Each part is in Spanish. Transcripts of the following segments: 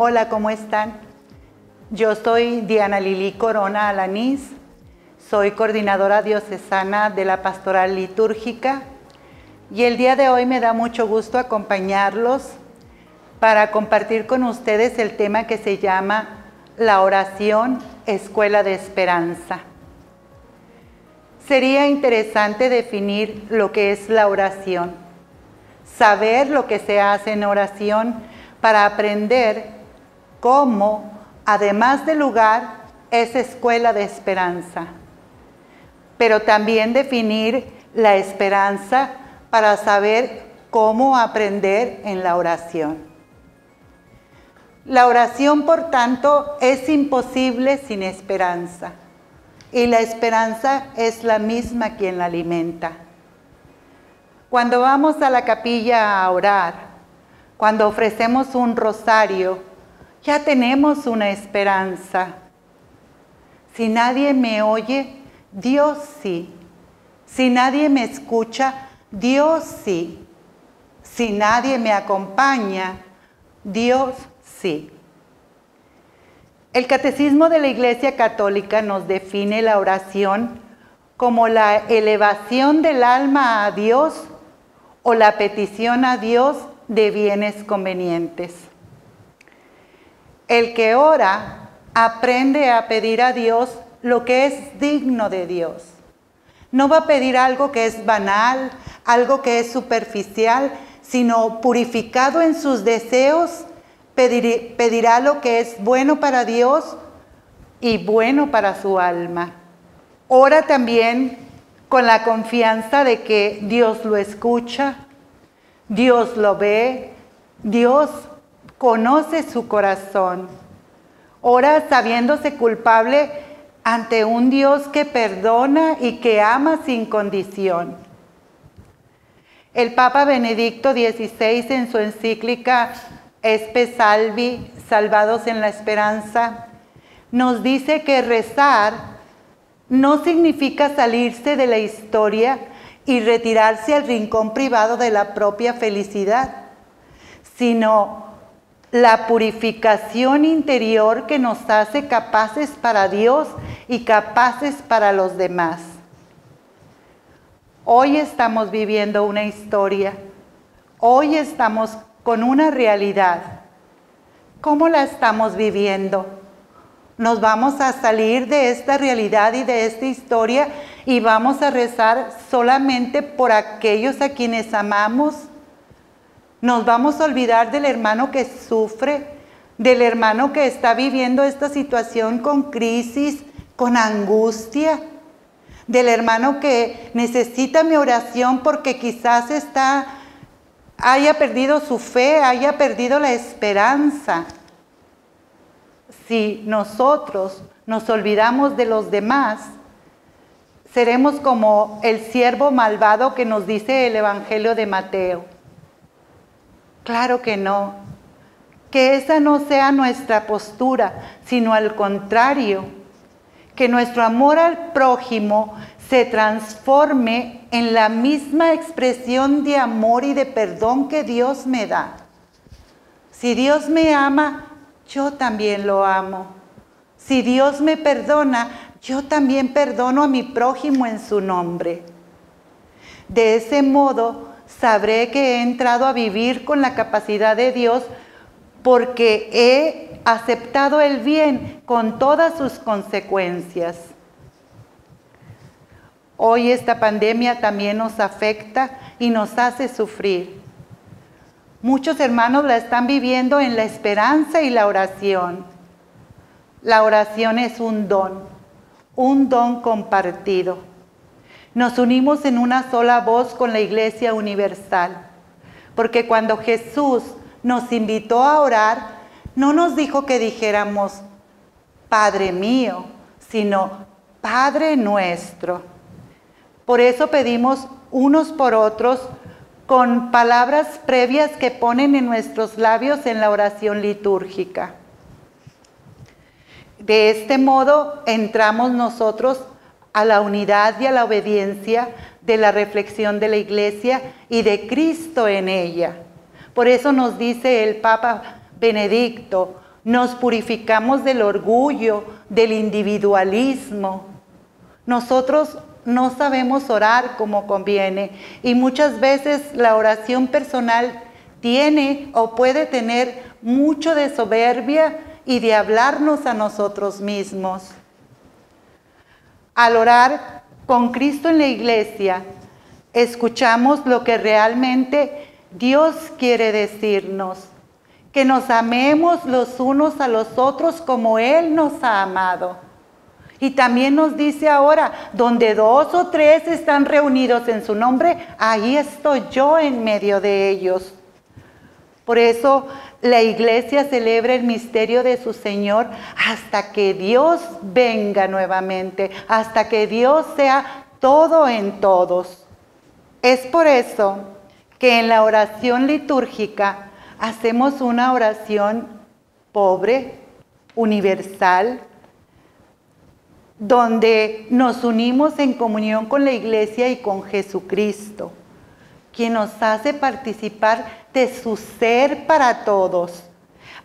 Hola, ¿cómo están? Yo soy Diana Lili Corona Alanís, soy coordinadora diocesana de la Pastoral Litúrgica y el día de hoy me da mucho gusto acompañarlos para compartir con ustedes el tema que se llama la oración Escuela de Esperanza. Sería interesante definir lo que es la oración, saber lo que se hace en oración para aprender cómo, además del lugar, es escuela de esperanza, pero también definir la esperanza para saber cómo aprender en la oración. La oración, por tanto, es imposible sin esperanza. Y la esperanza es la misma quien la alimenta. Cuando vamos a la capilla a orar, cuando ofrecemos un rosario, ya tenemos una esperanza. Si nadie me oye, Dios sí. Si nadie me escucha, Dios sí. Si nadie me acompaña, Dios sí. El Catecismo de la Iglesia Católica nos define la oración como la elevación del alma a Dios o la petición a Dios de bienes convenientes. El que ora aprende a pedir a Dios lo que es digno de Dios. No va a pedir algo que es banal, algo que es superficial, sino purificado en sus deseos, pedirá lo que es bueno para Dios y bueno para su alma. Ora también con la confianza de que Dios lo escucha, Dios lo ve, Dios conoce su corazón. Ora sabiéndose culpable ante un Dios que perdona y que ama sin condición. El Papa Benedicto XVI en su encíclica Espe Salvi, Salvados en la Esperanza, nos dice que rezar no significa salirse de la historia y retirarse al rincón privado de la propia felicidad, sino la purificación interior que nos hace capaces para Dios y capaces para los demás. Hoy estamos viviendo una historia, hoy estamos con una realidad. ¿Cómo la estamos viviendo? Nos vamos a salir de esta realidad y de esta historia y vamos a rezar solamente por aquellos a quienes amamos nos vamos a olvidar del hermano que sufre, del hermano que está viviendo esta situación con crisis, con angustia, del hermano que necesita mi oración porque quizás está haya perdido su fe, haya perdido la esperanza. Si nosotros nos olvidamos de los demás, seremos como el siervo malvado que nos dice el Evangelio de Mateo Claro que no. Que esa no sea nuestra postura, sino al contrario, que nuestro amor al prójimo se transforme en la misma expresión de amor y de perdón que Dios me da. Si Dios me ama, yo también lo amo. Si Dios me perdona, yo también perdono a mi prójimo en su nombre. De ese modo, sabré que he entrado a vivir con la capacidad de Dios porque he aceptado el bien con todas sus consecuencias. Hoy esta pandemia también nos afecta y nos hace sufrir. Muchos hermanos la están viviendo en la esperanza y la oración. La oración es un don, un don compartido. Nos unimos en una sola voz con la Iglesia Universal, porque cuando Jesús nos invitó a orar, no nos dijo que dijéramos, Padre mío, sino Padre nuestro. Por eso pedimos unos por otros con palabras previas que ponen en nuestros labios en la oración litúrgica. De este modo entramos nosotros a la unidad y a la obediencia de la reflexión de la iglesia y de Cristo en ella. Por eso nos dice el Papa Benedicto, nos purificamos del orgullo, del individualismo. Nosotros no sabemos orar como conviene y muchas veces la oración personal tiene o puede tener mucho de soberbia y de hablarnos a nosotros mismos. Al orar con Cristo en la iglesia, escuchamos lo que realmente Dios quiere decirnos, que nos amemos los unos a los otros como Él nos ha amado. Y también nos dice ahora, donde dos o tres están reunidos en su nombre, ahí estoy yo en medio de ellos. Por eso la iglesia celebra el misterio de su Señor hasta que Dios venga nuevamente, hasta que Dios sea todo en todos. Es por eso que en la oración litúrgica hacemos una oración pobre, universal, donde nos unimos en comunión con la iglesia y con Jesucristo, quien nos hace participar de su ser para todos.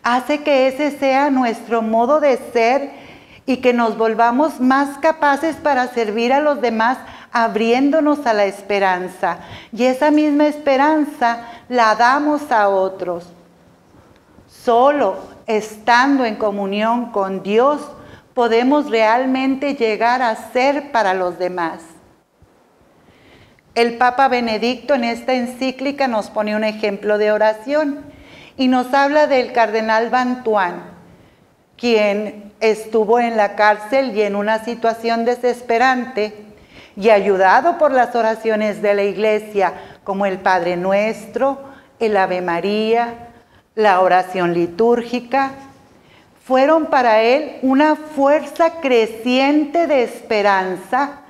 Hace que ese sea nuestro modo de ser y que nos volvamos más capaces para servir a los demás abriéndonos a la esperanza. Y esa misma esperanza la damos a otros. Solo estando en comunión con Dios podemos realmente llegar a ser para los demás. El Papa Benedicto en esta encíclica nos pone un ejemplo de oración y nos habla del cardenal Bantuán, quien estuvo en la cárcel y en una situación desesperante y ayudado por las oraciones de la iglesia como el Padre Nuestro, el Ave María, la oración litúrgica, fueron para él una fuerza creciente de esperanza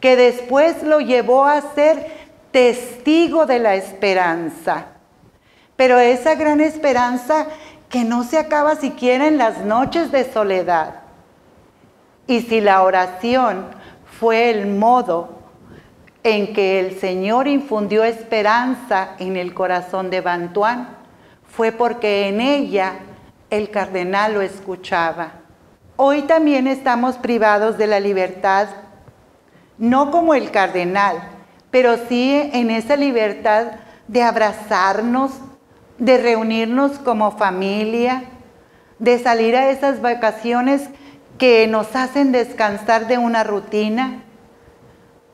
que después lo llevó a ser testigo de la esperanza. Pero esa gran esperanza que no se acaba siquiera en las noches de soledad. Y si la oración fue el modo en que el Señor infundió esperanza en el corazón de Bantuán, fue porque en ella el cardenal lo escuchaba. Hoy también estamos privados de la libertad no como el cardenal, pero sí en esa libertad de abrazarnos, de reunirnos como familia, de salir a esas vacaciones que nos hacen descansar de una rutina.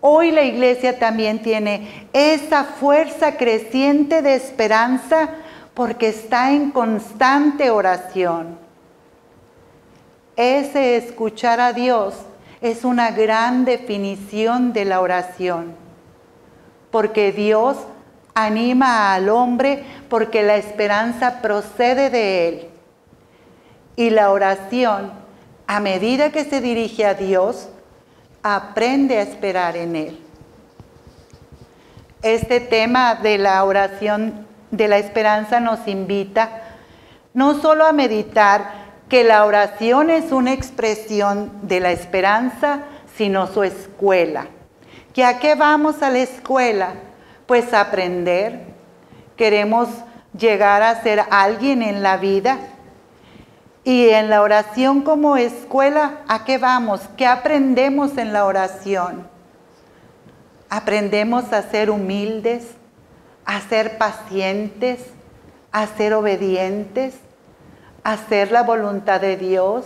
Hoy la iglesia también tiene esa fuerza creciente de esperanza porque está en constante oración. Ese escuchar a Dios es una gran definición de la oración, porque Dios anima al hombre porque la esperanza procede de Él. Y la oración, a medida que se dirige a Dios, aprende a esperar en Él. Este tema de la oración de la esperanza nos invita no solo a meditar que la oración es una expresión de la esperanza, sino su escuela. ¿Que a qué vamos a la escuela? Pues a aprender. Queremos llegar a ser alguien en la vida. Y en la oración como escuela, ¿a qué vamos? ¿Qué aprendemos en la oración? Aprendemos a ser humildes, a ser pacientes, a ser obedientes, hacer la voluntad de Dios.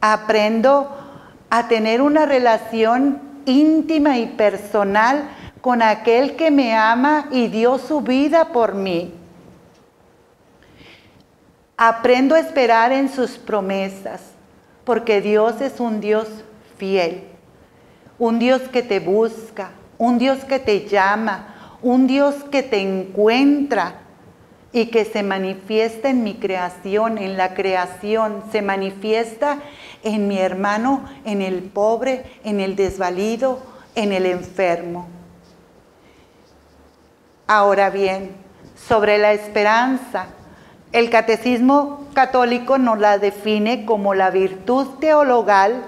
Aprendo a tener una relación íntima y personal con aquel que me ama y dio su vida por mí. Aprendo a esperar en sus promesas, porque Dios es un Dios fiel, un Dios que te busca, un Dios que te llama, un Dios que te encuentra y que se manifiesta en mi creación, en la creación, se manifiesta en mi hermano, en el pobre, en el desvalido, en el enfermo. Ahora bien, sobre la esperanza, el catecismo católico nos la define como la virtud teologal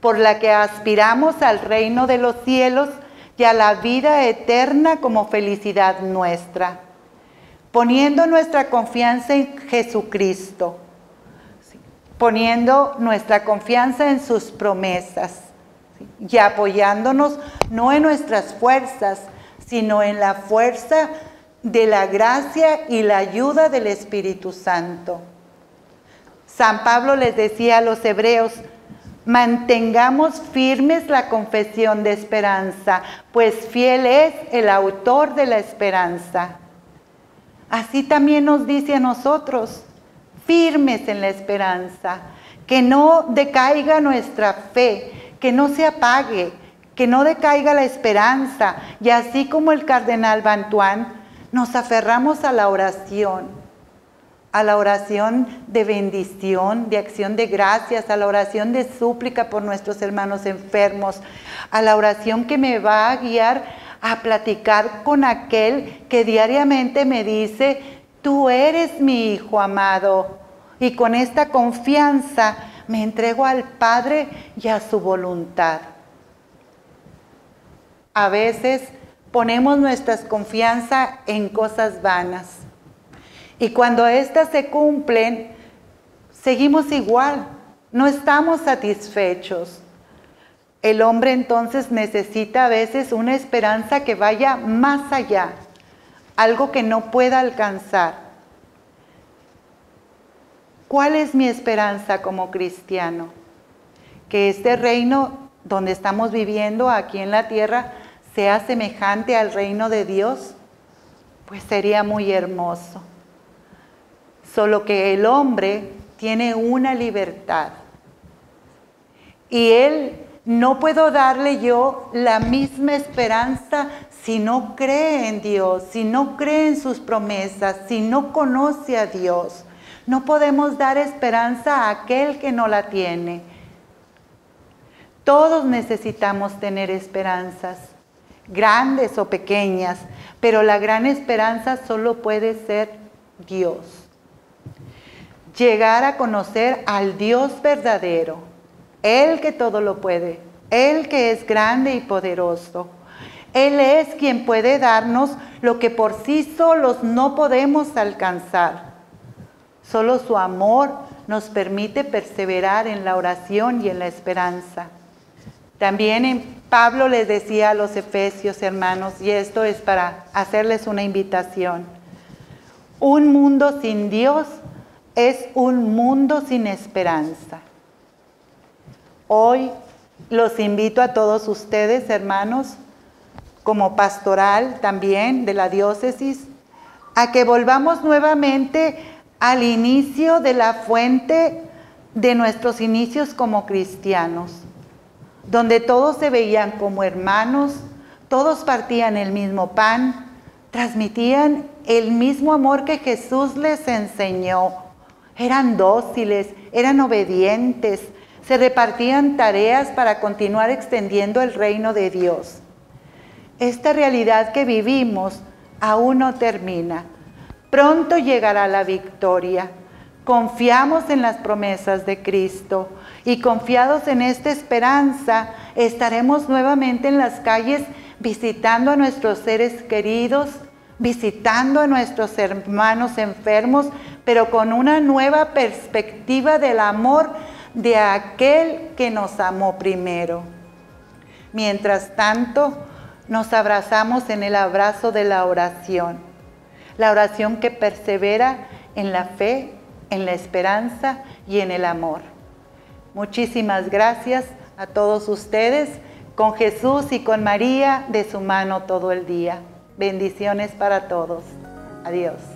por la que aspiramos al reino de los cielos y a la vida eterna como felicidad nuestra poniendo nuestra confianza en Jesucristo, poniendo nuestra confianza en sus promesas y apoyándonos no en nuestras fuerzas, sino en la fuerza de la gracia y la ayuda del Espíritu Santo. San Pablo les decía a los hebreos, mantengamos firmes la confesión de esperanza, pues fiel es el autor de la esperanza. Así también nos dice a nosotros, firmes en la esperanza, que no decaiga nuestra fe, que no se apague, que no decaiga la esperanza. Y así como el cardenal Bantuán, nos aferramos a la oración, a la oración de bendición, de acción de gracias, a la oración de súplica por nuestros hermanos enfermos, a la oración que me va a guiar a platicar con aquel que diariamente me dice, tú eres mi hijo amado. Y con esta confianza me entrego al Padre y a su voluntad. A veces ponemos nuestra confianza en cosas vanas. Y cuando éstas se cumplen, seguimos igual, no estamos satisfechos. El hombre entonces necesita a veces una esperanza que vaya más allá, algo que no pueda alcanzar. ¿Cuál es mi esperanza como cristiano? Que este reino donde estamos viviendo aquí en la tierra sea semejante al reino de Dios, pues sería muy hermoso. Solo que el hombre tiene una libertad y él no puedo darle yo la misma esperanza si no cree en Dios, si no cree en sus promesas, si no conoce a Dios. No podemos dar esperanza a aquel que no la tiene. Todos necesitamos tener esperanzas, grandes o pequeñas, pero la gran esperanza solo puede ser Dios. Llegar a conocer al Dios verdadero él que todo lo puede, Él que es grande y poderoso. Él es quien puede darnos lo que por sí solos no podemos alcanzar. Solo su amor nos permite perseverar en la oración y en la esperanza. También Pablo les decía a los efesios hermanos, y esto es para hacerles una invitación, un mundo sin Dios es un mundo sin esperanza. Hoy los invito a todos ustedes, hermanos, como pastoral también de la diócesis, a que volvamos nuevamente al inicio de la fuente de nuestros inicios como cristianos, donde todos se veían como hermanos, todos partían el mismo pan, transmitían el mismo amor que Jesús les enseñó, eran dóciles, eran obedientes, se repartían tareas para continuar extendiendo el reino de Dios. Esta realidad que vivimos aún no termina. Pronto llegará la victoria. Confiamos en las promesas de Cristo y confiados en esta esperanza estaremos nuevamente en las calles visitando a nuestros seres queridos, visitando a nuestros hermanos enfermos, pero con una nueva perspectiva del amor de aquel que nos amó primero. Mientras tanto, nos abrazamos en el abrazo de la oración, la oración que persevera en la fe, en la esperanza y en el amor. Muchísimas gracias a todos ustedes, con Jesús y con María de su mano todo el día. Bendiciones para todos. Adiós.